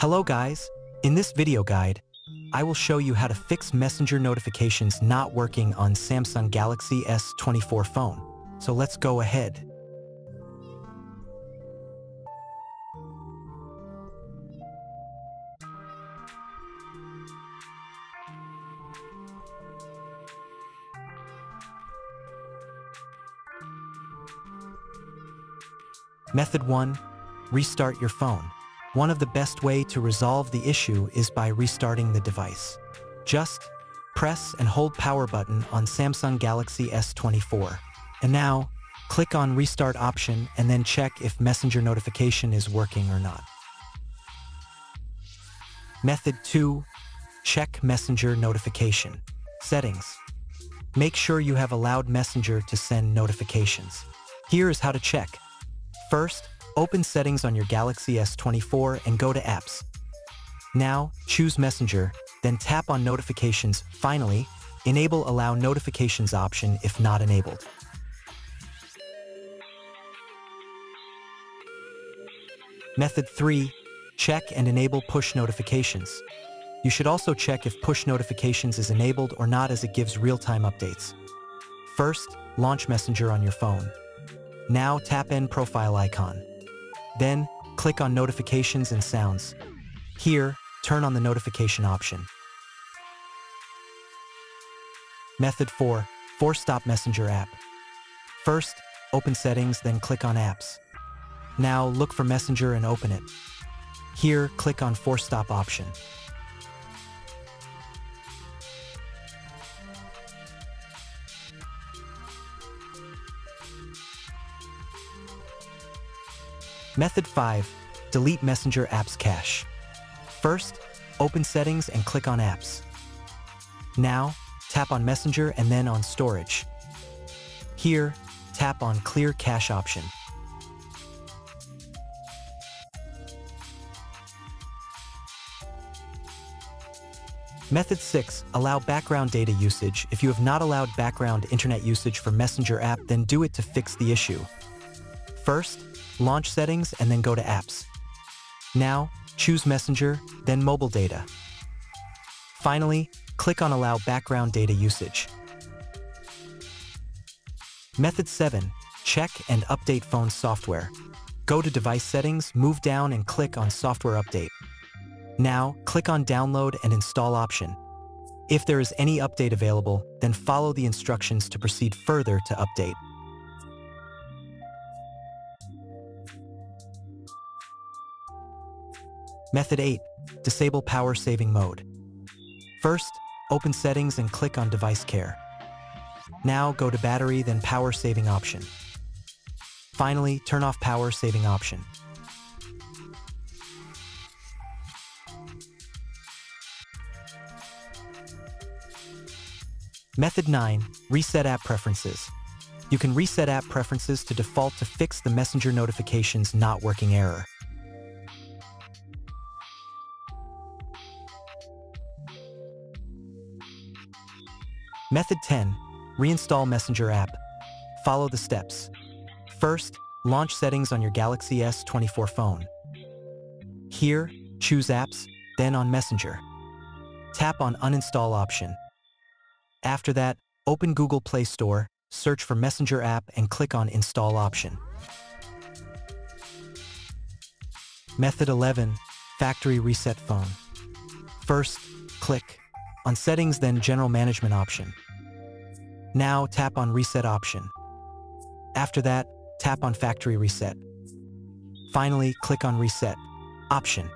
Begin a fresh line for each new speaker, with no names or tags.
Hello guys, in this video guide, I will show you how to fix messenger notifications not working on Samsung Galaxy S24 phone. So let's go ahead. Method 1. Restart your phone. One of the best way to resolve the issue is by restarting the device. Just press and hold power button on Samsung Galaxy S24. And now, click on Restart option and then check if Messenger notification is working or not. Method 2. Check Messenger notification. Settings. Make sure you have allowed Messenger to send notifications. Here is how to check. First, open Settings on your Galaxy S24 and go to Apps. Now, choose Messenger, then tap on Notifications. Finally, enable Allow Notifications option if not enabled. Method 3. Check and enable push notifications. You should also check if push notifications is enabled or not as it gives real-time updates. First, launch Messenger on your phone. Now tap in profile icon. Then, click on notifications and sounds. Here, turn on the notification option. Method 4. Force Stop Messenger app. First, open settings, then click on apps. Now look for Messenger and open it. Here, click on Force Stop option. Method 5. Delete Messenger Apps Cache. First, open Settings and click on Apps. Now, tap on Messenger and then on Storage. Here, tap on Clear Cache option. Method 6. Allow background data usage. If you have not allowed background internet usage for Messenger app, then do it to fix the issue. First, launch settings, and then go to apps. Now, choose Messenger, then mobile data. Finally, click on Allow background data usage. Method 7. Check and update phone software. Go to Device Settings, move down and click on Software Update. Now, click on Download and Install option. If there is any update available, then follow the instructions to proceed further to update. Method 8. Disable Power Saving Mode. First, open Settings and click on Device Care. Now go to Battery, then Power Saving option. Finally, turn off Power Saving option. Method 9. Reset App Preferences. You can reset app preferences to default to fix the Messenger notifications not working error. Method 10. Reinstall Messenger app. Follow the steps. First, launch settings on your Galaxy S24 phone. Here, choose Apps, then on Messenger. Tap on Uninstall option. After that, open Google Play Store, search for Messenger app and click on Install option. Method 11. Factory Reset Phone. First, click on Settings then General Management option. Now tap on Reset option. After that, tap on Factory Reset. Finally, click on Reset option.